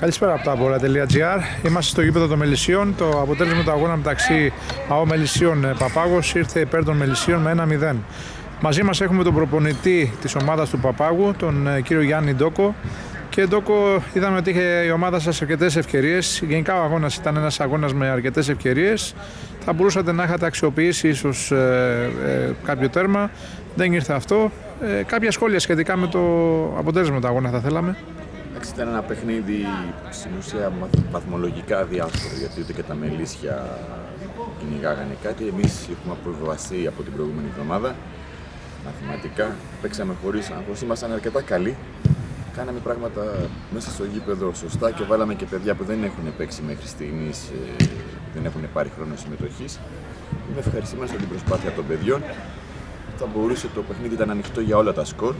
Καλησπέρα από τα απορία.gr. Είμαστε στο γήπεδο των Μελισσίων. Το αποτέλεσμα του αγώνα μεταξύ ΑΟ Μελισσίων ε, Παπάγος ήρθε υπέρ των Μελισσίων με 1-0. Μαζί μας έχουμε τον προπονητή της ομάδας του Παπάγου, τον ε, κύριο Γιάννη Ντόκο. Και Ντόκο, είδαμε ότι είχε η ομάδα σας αρκετές ευκαιρίες. Γενικά ο αγώνας ήταν ένας αγώνας με αρκετές ευκαιρίες. Θα μπορούσατε να είχατε αξιοποιήσει ίσως ε, ε, κάποιο τέρμα. Δεν ήρθε αυτό. Ε, κάποια σχόλια σχετικά με το αποτέλεσμα του αγώνα θα θέλαμε. Εντάξει, ήταν ένα παιχνίδι στην ουσία βαθμολογικά διάσπορο γιατί ούτε και τα μελίσια κυνηγάγανε κάτι. Εμείς έχουμε αποβιβαστεί από την προηγούμενη εβδομάδα μαθηματικά. Παίξαμε χωρίς άγχος, ήμασταν αρκετά καλοί. Κάναμε πράγματα μέσα στο γήπεδο σωστά και βάλαμε και παιδιά που δεν έχουν παίξει μέχρι στιγμής, ε, δεν έχουν πάρει χρόνο συμμετοχής. Είμαι ευχαριστημένος για την προσπάθεια των παιδιών. Θα μπορούσε το παιχνίδι ήταν ανοιχτό για όλα τα σκορ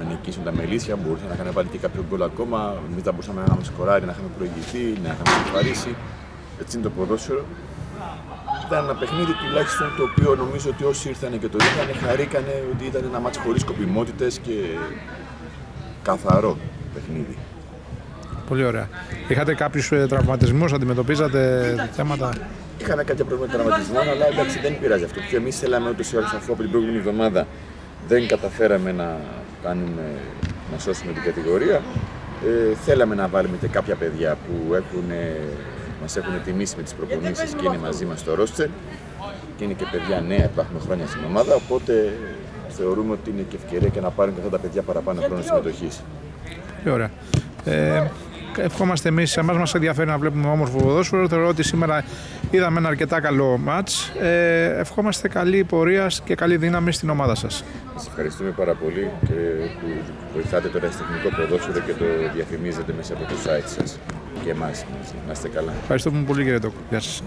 να νικήσουν τα μελίσια, μπορούσαν να είχαν βάλει και κάποιο γκολ ακόμα. Εμείς θα μπορούσαμε να είχαμε σκοράρει, να είχαμε προηγηθεί, να είχαμε προχωρήσει. Έτσι είναι το ποδόσφαιρο. Ήταν ένα παιχνίδι τουλάχιστον το οποίο νομίζω ότι όσοι ήρθαν και το είδαν χαρήκανε ότι ήταν ένα μάτσο χωρίς σκοπιμότητε και καθαρό παιχνίδι. Πολύ ωραία. Είχατε κάποιους ε, τραυματισμούς, αντιμετωπίζατε θέματα; Είχαμε κάποια προβλήματα τραυματισμών, αλλά εντάξει δεν πειράζει αυτό. Και εμείς θέλαμε ούτως ή άλλως αφού από την προηγούμενη εβδομάδα δεν καταφέραμε να κάνουμε, να σώσουμε την κατηγορία. Ε, θέλαμε να βάλουμε και κάποια παιδιά που έχουν, μας έχουν τιμήσει με τις προπονήσεις και είναι μαζί μας στο ρόστερ και είναι και παιδιά νέα που έχουμε χρόνια στην ομάδα, οπότε θεωρούμε ότι είναι και ευκαιρία και να πάρουν και αυτά τα παιδιά παραπάνω χρόνο συμμετοχής. Ωραία. Ε, ευχόμαστε εμείς, εμάς μας ενδιαφέρει να βλέπουμε όμορφο ποδόσφαιρο. Θεωρώ ότι σήμερα είδαμε ένα αρκετά καλό ματ. Ε, ευχόμαστε καλή πορεία και καλή δύναμη στην ομάδα σας. Σας ευχαριστούμε πάρα πολύ και που βοηθάτε το ερασιτεχνικό ποδόσφαιρο και το διαφημίζετε μέσα από το site σας και εμάς. Να είστε καλά. Ευχαριστούμε πολύ κύριε Τόκο. Γεια σας.